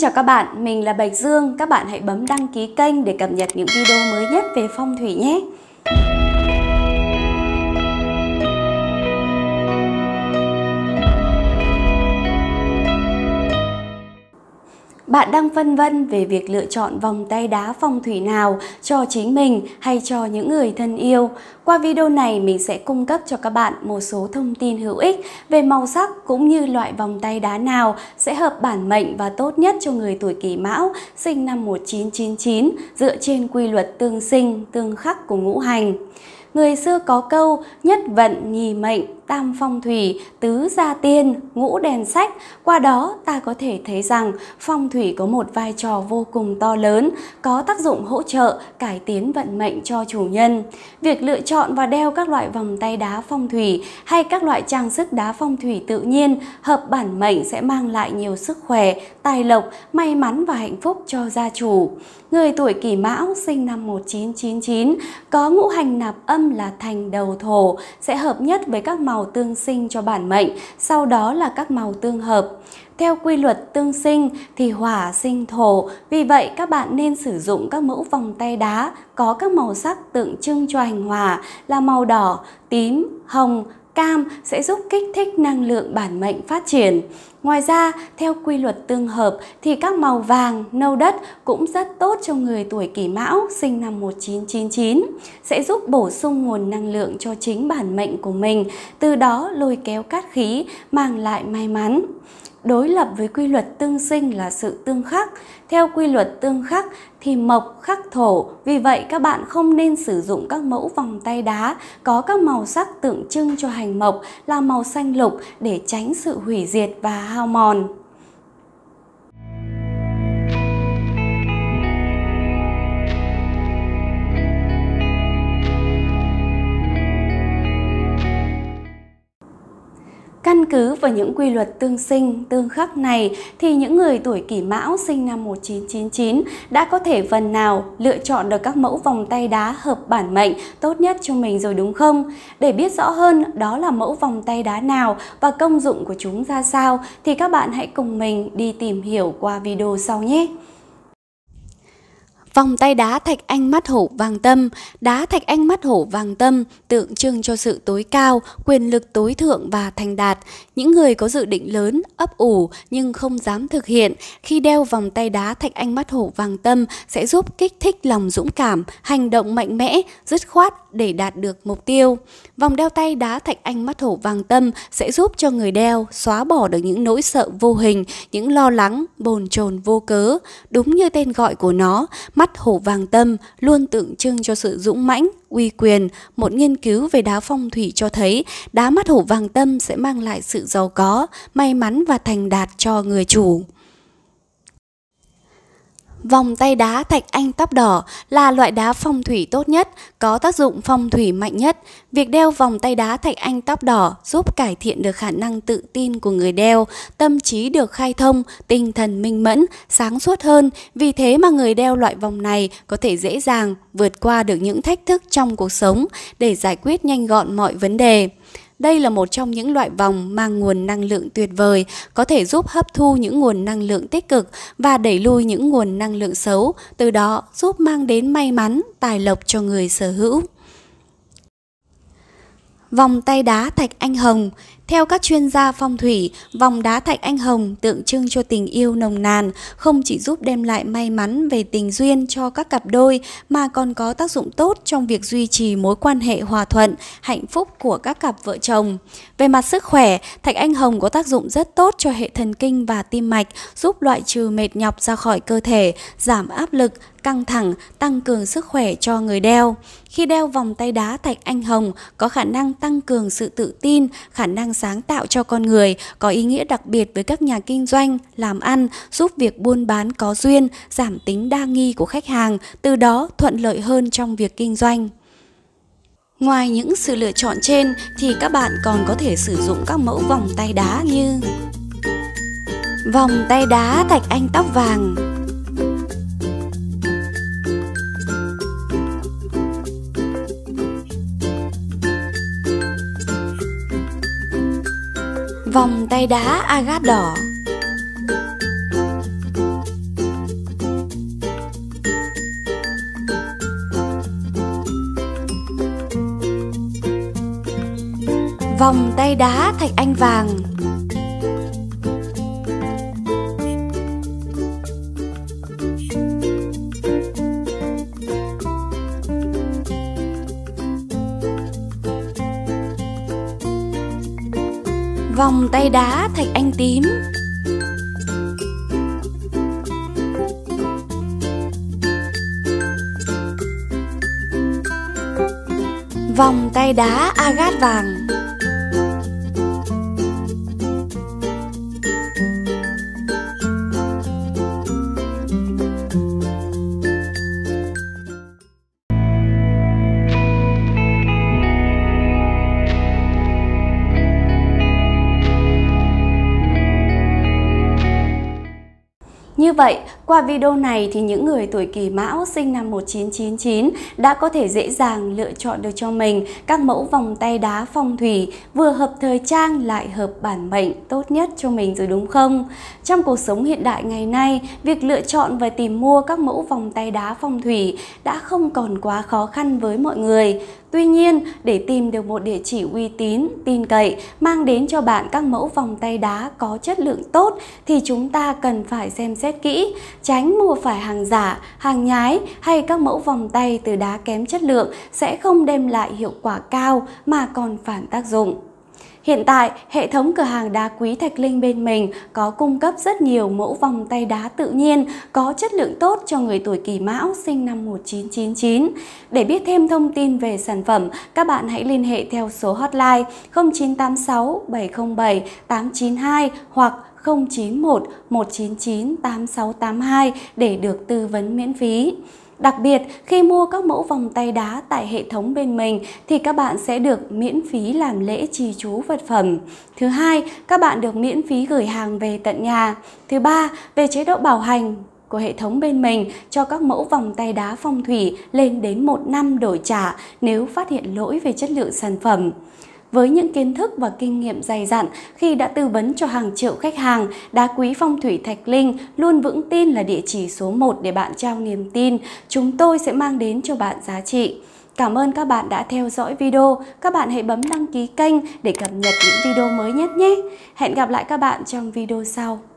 chào các bạn, mình là Bạch Dương. Các bạn hãy bấm đăng ký kênh để cập nhật những video mới nhất về phong thủy nhé. Bạn đang phân vân về việc lựa chọn vòng tay đá phong thủy nào cho chính mình hay cho những người thân yêu. Qua video này mình sẽ cung cấp cho các bạn một số thông tin hữu ích về màu sắc cũng như loại vòng tay đá nào sẽ hợp bản mệnh và tốt nhất cho người tuổi Kỷ Mão sinh năm 1999 dựa trên quy luật tương sinh, tương khắc của ngũ hành. Người xưa có câu nhất vận nhì mệnh tam phong thủy, tứ gia tiên, ngũ đèn sách. Qua đó ta có thể thấy rằng phong thủy có một vai trò vô cùng to lớn, có tác dụng hỗ trợ, cải tiến vận mệnh cho chủ nhân. Việc lựa chọn và đeo các loại vòng tay đá phong thủy hay các loại trang sức đá phong thủy tự nhiên hợp bản mệnh sẽ mang lại nhiều sức khỏe, tài lộc, may mắn và hạnh phúc cho gia chủ. Người tuổi kỷ mão sinh năm 1999 có ngũ hành nạp âm là thành đầu thổ sẽ hợp nhất với các màu màu tương sinh cho bản mệnh, sau đó là các màu tương hợp. Theo quy luật tương sinh thì hỏa sinh thổ, vì vậy các bạn nên sử dụng các mẫu vòng tay đá có các màu sắc tượng trưng cho hành hỏa là màu đỏ, tím, hồng, cam sẽ giúp kích thích năng lượng bản mệnh phát triển. Ngoài ra, theo quy luật tương hợp thì các màu vàng, nâu đất cũng rất tốt cho người tuổi kỷ mão sinh năm 1999, sẽ giúp bổ sung nguồn năng lượng cho chính bản mệnh của mình, từ đó lôi kéo cát khí, mang lại may mắn đối lập với quy luật tương sinh là sự tương khắc. Theo quy luật tương khắc thì mộc khắc thổ, vì vậy các bạn không nên sử dụng các mẫu vòng tay đá có các màu sắc tượng trưng cho hành mộc là màu xanh lục để tránh sự hủy diệt và hao mòn. Căn cứ vào những quy luật tương sinh, tương khắc này thì những người tuổi kỷ mão sinh năm 1999 đã có thể phần nào lựa chọn được các mẫu vòng tay đá hợp bản mệnh tốt nhất cho mình rồi đúng không? Để biết rõ hơn đó là mẫu vòng tay đá nào và công dụng của chúng ra sao thì các bạn hãy cùng mình đi tìm hiểu qua video sau nhé! Vòng tay đá thạch anh mắt hổ vàng tâm, đá thạch anh mắt hổ vàng tâm tượng trưng cho sự tối cao, quyền lực tối thượng và thành đạt. Những người có dự định lớn, ấp ủ nhưng không dám thực hiện, khi đeo vòng tay đá thạch anh mắt hổ vàng tâm sẽ giúp kích thích lòng dũng cảm, hành động mạnh mẽ, dứt khoát để đạt được mục tiêu. Vòng đeo tay đá thạch anh mắt hổ vàng tâm sẽ giúp cho người đeo xóa bỏ được những nỗi sợ vô hình, những lo lắng, bồn chồn vô cớ. Đúng như tên gọi của nó, mắt hổ vàng tâm luôn tượng trưng cho sự dũng mãnh, uy quyền. Một nghiên cứu về đá phong thủy cho thấy đá mắt hổ vàng tâm sẽ mang lại sự giàu có, may mắn và thành đạt cho người chủ. Vòng tay đá thạch anh tóc đỏ là loại đá phong thủy tốt nhất, có tác dụng phong thủy mạnh nhất. Việc đeo vòng tay đá thạch anh tóc đỏ giúp cải thiện được khả năng tự tin của người đeo, tâm trí được khai thông, tinh thần minh mẫn, sáng suốt hơn. Vì thế mà người đeo loại vòng này có thể dễ dàng vượt qua được những thách thức trong cuộc sống để giải quyết nhanh gọn mọi vấn đề. Đây là một trong những loại vòng mang nguồn năng lượng tuyệt vời, có thể giúp hấp thu những nguồn năng lượng tích cực và đẩy lui những nguồn năng lượng xấu, từ đó giúp mang đến may mắn, tài lộc cho người sở hữu. Vòng tay đá thạch anh hồng theo các chuyên gia phong thủy, vòng đá thạch anh hồng tượng trưng cho tình yêu nồng nàn, không chỉ giúp đem lại may mắn về tình duyên cho các cặp đôi mà còn có tác dụng tốt trong việc duy trì mối quan hệ hòa thuận, hạnh phúc của các cặp vợ chồng. Về mặt sức khỏe, thạch anh hồng có tác dụng rất tốt cho hệ thần kinh và tim mạch, giúp loại trừ mệt nhọc ra khỏi cơ thể, giảm áp lực, căng thẳng, tăng cường sức khỏe cho người đeo. Khi đeo vòng tay đá thạch anh hồng có khả năng tăng cường sự tự tin, khả năng sáng tạo cho con người, có ý nghĩa đặc biệt với các nhà kinh doanh, làm ăn, giúp việc buôn bán có duyên, giảm tính đa nghi của khách hàng, từ đó thuận lợi hơn trong việc kinh doanh. Ngoài những sự lựa chọn trên thì các bạn còn có thể sử dụng các mẫu vòng tay đá như Vòng tay đá thạch anh tóc vàng Vòng tay đá agat đỏ. Vòng tay đá thạch anh vàng. Vòng tay đá thạch anh tím. Vòng tay đá agat vàng. Vậy, qua video này thì những người tuổi Kỷ Mão sinh năm 1999 đã có thể dễ dàng lựa chọn được cho mình các mẫu vòng tay đá phong thủy vừa hợp thời trang lại hợp bản mệnh tốt nhất cho mình rồi đúng không? Trong cuộc sống hiện đại ngày nay, việc lựa chọn và tìm mua các mẫu vòng tay đá phong thủy đã không còn quá khó khăn với mọi người. Tuy nhiên, để tìm được một địa chỉ uy tín, tin cậy, mang đến cho bạn các mẫu vòng tay đá có chất lượng tốt thì chúng ta cần phải xem xét kỹ, tránh mua phải hàng giả, hàng nhái hay các mẫu vòng tay từ đá kém chất lượng sẽ không đem lại hiệu quả cao mà còn phản tác dụng. Hiện tại, hệ thống cửa hàng đá quý Thạch Linh bên mình có cung cấp rất nhiều mẫu vòng tay đá tự nhiên có chất lượng tốt cho người tuổi Kỷ Mão sinh năm 1999. Để biết thêm thông tin về sản phẩm, các bạn hãy liên hệ theo số hotline 0986 707 892 hoặc 091 199 8682 để được tư vấn miễn phí. Đặc biệt, khi mua các mẫu vòng tay đá tại hệ thống bên mình thì các bạn sẽ được miễn phí làm lễ trì chú vật phẩm. Thứ hai, các bạn được miễn phí gửi hàng về tận nhà. Thứ ba, về chế độ bảo hành của hệ thống bên mình cho các mẫu vòng tay đá phong thủy lên đến 1 năm đổi trả nếu phát hiện lỗi về chất lượng sản phẩm. Với những kiến thức và kinh nghiệm dày dặn khi đã tư vấn cho hàng triệu khách hàng, đá quý phong thủy Thạch Linh luôn vững tin là địa chỉ số 1 để bạn trao niềm tin. Chúng tôi sẽ mang đến cho bạn giá trị. Cảm ơn các bạn đã theo dõi video. Các bạn hãy bấm đăng ký kênh để cập nhật những video mới nhất nhé. Hẹn gặp lại các bạn trong video sau.